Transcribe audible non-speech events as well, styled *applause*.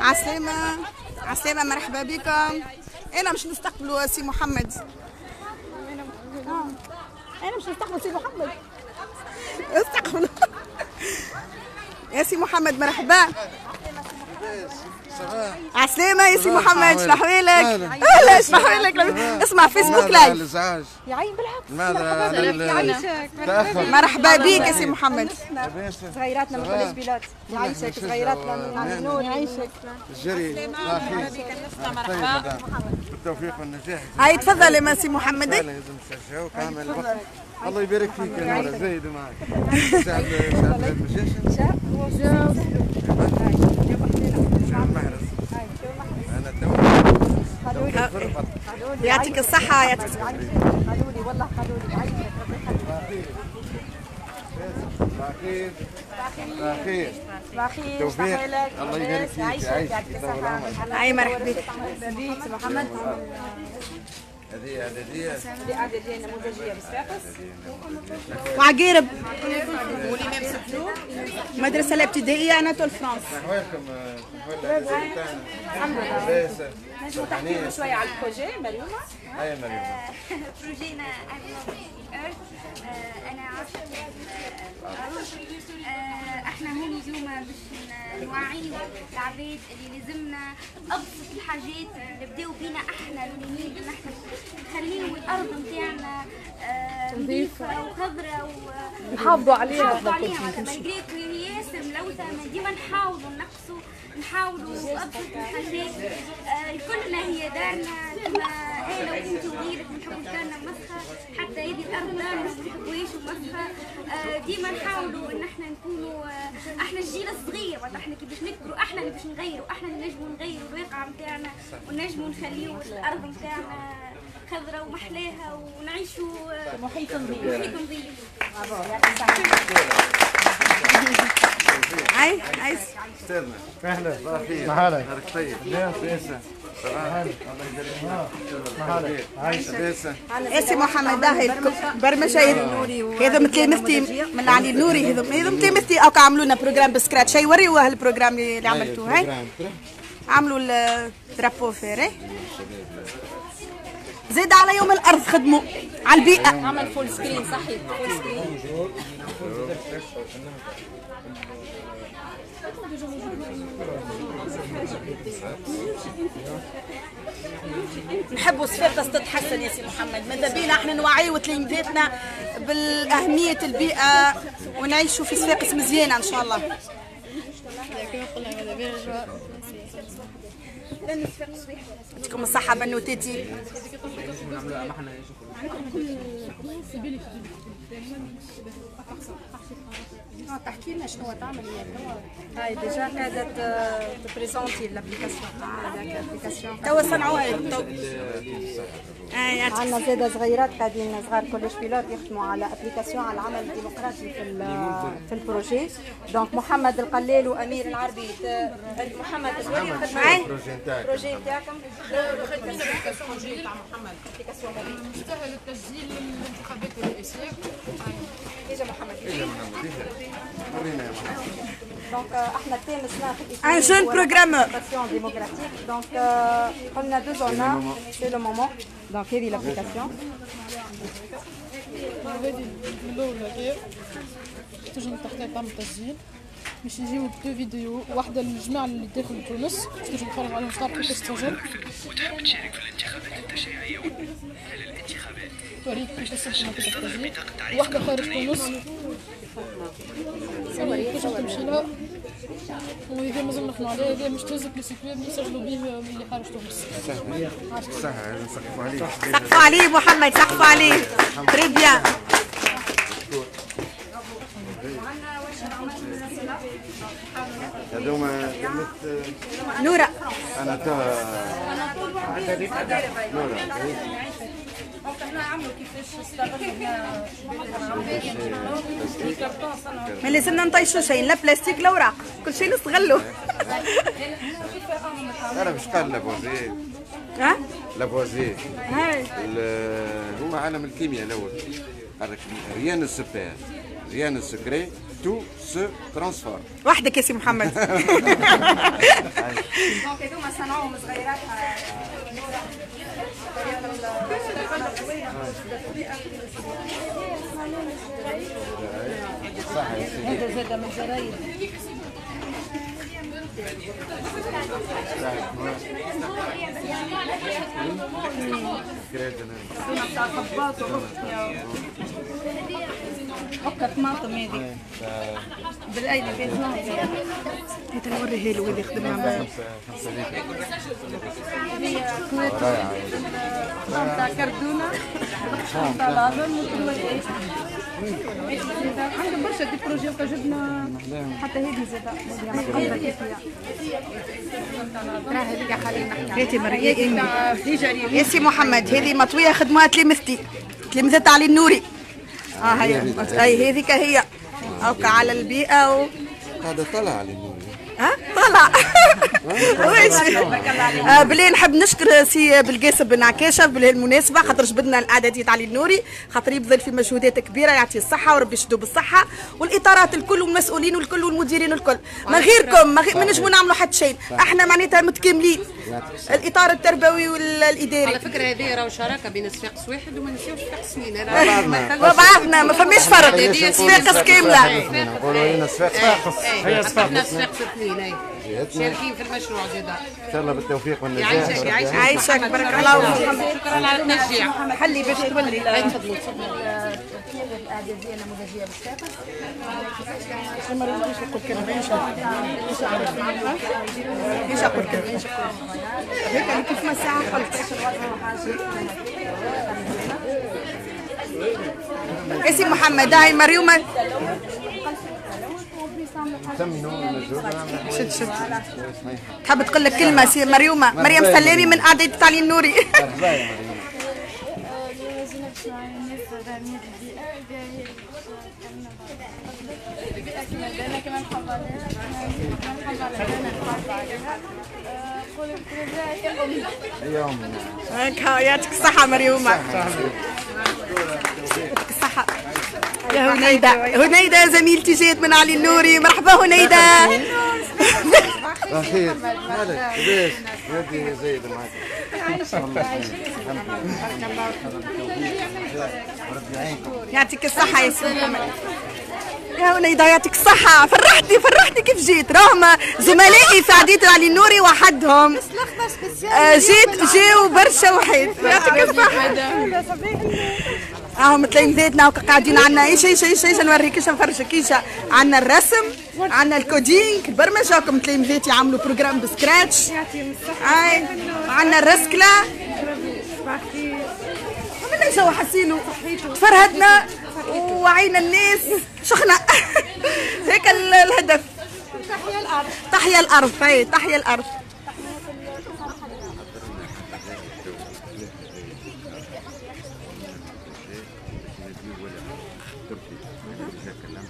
عسلامة. عسلامة مرحبا بكم. أنا مش نستقبلوا سي محمد. آه. أنا مش نستقبل سي محمد. استقبلوا *laughs* يا سي محمد مرحبا. عسلامة يا سي محمد شنو احوالك؟ أهلا شنو احوالك؟ اسمع فيسبوك live سامحنا على التاخر مرحبا بك يا سي محمد. صغيراتنا من كل بلاد يعيشك صغيراتنا من عم نور يعيشك الجري مرحبا بالتوفيق والنجاح. هاي تفضل يا سي محمد. لازم نشجعوك الوقت الله يبارك فيك يا نورة. زايد معك. سعد سعد المجاش المحرز أنا تو يعطيك الصحة يعطيك قالوا لي والله قالوا لي توفيق الله يبارك فيك يعطيك الصحة مرحبا بك. محمد. هذه اعداديه هذه اعداديه نموذجية بصفاقس. وعقيرب مدرسة الابتدائية أناتول فرانس. احوالكم احوال الاعداديه بتاعنا الحمد لله. لاباس نجموا تحكي لنا شوية على ال projet مريومة. هيا مريم projet نا أنا عارفة آه، أحنا هون اليوم باش ن- نوعيو العباد اللي لازمنا أبسط الحاجات اللي بداو بينا أحنا الاولانيين اللي إحنا نخليو الأرض نتاعنا آه، نظيفه وخضراء و نحافظوا عليها نحافظوا عليها كو هي ياسر ملوثه ما ديما نحاولوا نقصوا نحاولوا ابسط الحاجات كلنا هي دارنا كما أنا وأنت وغيرك نحبوا دارنا مسخة حتى هذه الأرض دارنا ما نحبوهاش مسخة. آه، ديما نحاولوا إن إحنا نكونوا آه، إحنا الجيل الصغير معناتها إحنا كي باش نكبروا إحنا اللي باش نغيروا إحنا اللي نجموا نغيروا الواقع نتاعنا ونجموا نخليوا الأرض نتاعنا خضراء ومحلاها ونعيشوا. محيط نظيف. محيط نظيف هاي هاي استاذنا. أهلا. حالك؟ نهارك طيب. لاباس صباح الله يبارك فيك ما حالك؟ لاباس يا سي محمد هاي البرمجة هذا تلامذتي من علي النوري هذا هذا تلامذتي أو عملوا لنا programme ب Scratch. هاي وريوا هال programme اللي عملتوه. هاي. عملوا ال drapeau vert زيد على يوم الأرض خدموا على البيئة. عمل full screen صحيح. full screen نحبوا صفاقس تتحسن يا سي محمد. ماذا بينا إحنا نوعيوا تلاميذاتنا بالأهمية البيئة ونعيشوا في صفاقس مزيانة إن شاء الله. يعطيكم الصحة بنوتاتي تحكي لنا شنو تعمل هاي déjà قاعدة ت présenter l'application l'application توا صنعوها عندنا زاده صغيرات قاعدين صغار collège pilote يخدموا على application على العمل الديمقراطي في ال- في ال projet donc محمد القلال وامير العربي محمد الزواري معاي ال projet نتاعك ال projet نتاعكم نستاهل التسجيل للانتخابات الرئاسية يجي محمد يا محمد دونك احنا الثاني سنه في Un jeune programmeur. l'application démocratique. Donc euh, on a deux en un, c'est le moment. Donc هذه l'application. هذه من الأول هكايا تنجم تحتاج تعمل تسجيل باش يجيو دو فيديو واحدة للجماعة اللي داخل تونس باش تنجم تفرج عليهم صغار كيفاش تسجل وتحب تشارك في الانتخابات التشريعية خلال الانتخابات توريك كيفاش تسجل نتيجة التسجيل واحدة خارج تونس تنجم تمشي لها؟ وإذا مازال نخدموا عليه هذا مش تهز بلي site web نسجلوا به اللي خارج تونس صح لازم نسقفوا عليك سقفوا عليه محمد سقفوا عليه très bien هذوما نورة أنا توا نورة ما لازمنا نطيشوا شيء لا بلاستيك لا اوراق كل شيء نستغلوا أنا مش قال Lavoisier ها؟ ال- هو عالم الكيمياء الأول. ريان السبير ريان السكري tout se transforme. وحدك يا سي محمد. *laughs* donc *laughs* *laughs* هذوما صنعوهم صغيرات هذا زاد من الجرايد هكا طماطم هذه بالايدي بيتنا نوريها له وين يخدم معنا هي كويت شنطة كردونة شنطة لازم عندهم برشا دي بروجي لقى جبنا حتى هذه زادة ترى هذيك خلينا هاتي مريم. في جريمة يا سي محمد هذه مطوية خدموها تلمذتي تلمذت علي النوري. آه هي هذيك. هي. اوكا على البيئة و... هذا طلع على النور ها؟ طلع ماشي *laughs* آه بلي نحب نشكر سي بلقاسم بن عكاشه بالمناسبه خاطر جبدنا القعده دي علي النوري خاطر يبذل في مجهودات كبيرة يعطيه الصحة وربي يشدو بالصحة والإطارات الكل والمسؤولين والكل والمديرين الكل ما غيركم ما, نجموا نعملوا حتى شيء. إحنا معناتها متكاملين. الإطار التربوي والإداري. على فكرة هذه راهو شراكة بين صفاقس واحد وما نسيوش صفاقس اثنين هذا وبعضنا ما فماش فرق. صفاقس كامله نقولوا هنا صفاقس هي صفاقس اثنين شاركين في المشروع زاد ان شاء الله بالتوفيق والنجاح يعيشك يعيشك عايشك بارك الله فيك. شكرا على التشجيع. حلي باش تولي. تفضلوا بالسابق هيك كيف ما قلت اسم محمد هاي مريومة شد شد. تحب تقول لك كلمة سي مريومة مريم سلامي من قاعدة تعليم نوري. هيك يعطيك الصحة مريومة يعطيك الصحة يا هنيدة هنيدة زميلتي جات من علي النوري مرحبا هنيدة أخير. مالك ليش معك يعطيك الصحة يا سي محمد يا هنيدة يعطيك الصحة. فرحتني فرحتني كيف جيت. راهم زملائي في عديد علي النوري وحدهم. آه، جيت جاو برشا وحيد. يعطيك الصحة. اهو متلامذاتنا وكا قاعدين عنا إيش إيش إيش إيش نوريك إيش نفرجك إيش عنا الرسم عنا ال coding البرمجه كم تلامذاتي عملوا programme ب Scratch اي عنا الرسكله عملنا جو حسينا تفرهدنا وعينا الناس شخنا هيك ال- الهدف تحيا الأرض تحيا الأرض اي تحيا الأرض Gracias.